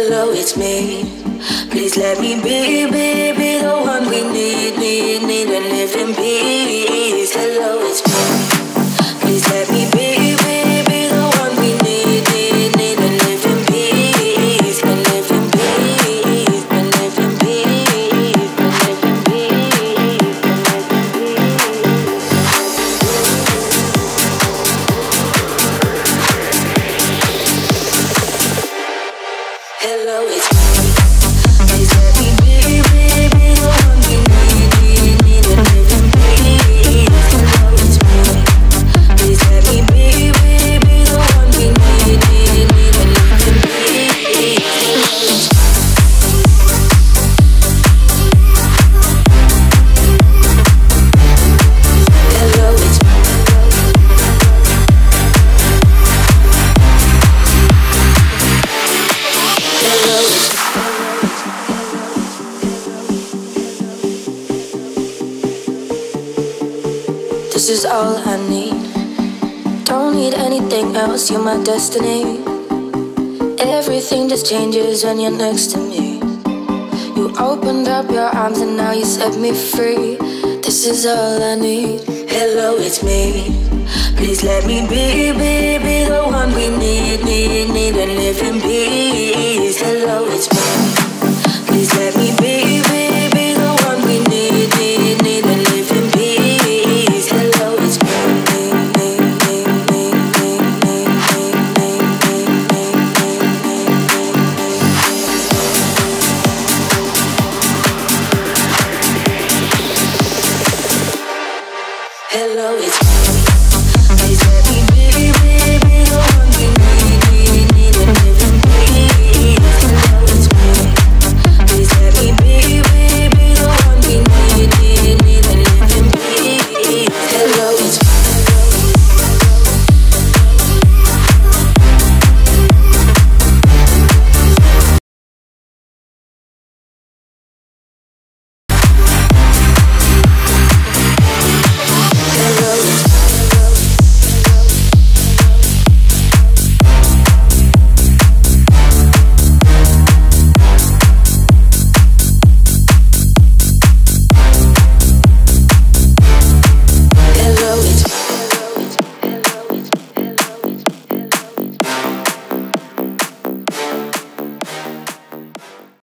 Hello, it's me. Please let me be, be, be the one we need, need, need, and live in peace. Hello, it's me. Hello, it's This is all I need. Don't need anything else, you're my destiny. Everything just changes when you're next to me. You opened up your arms and now you set me free. This is all I need. Hello, it's me. Please let me be, be, be the one we need, need,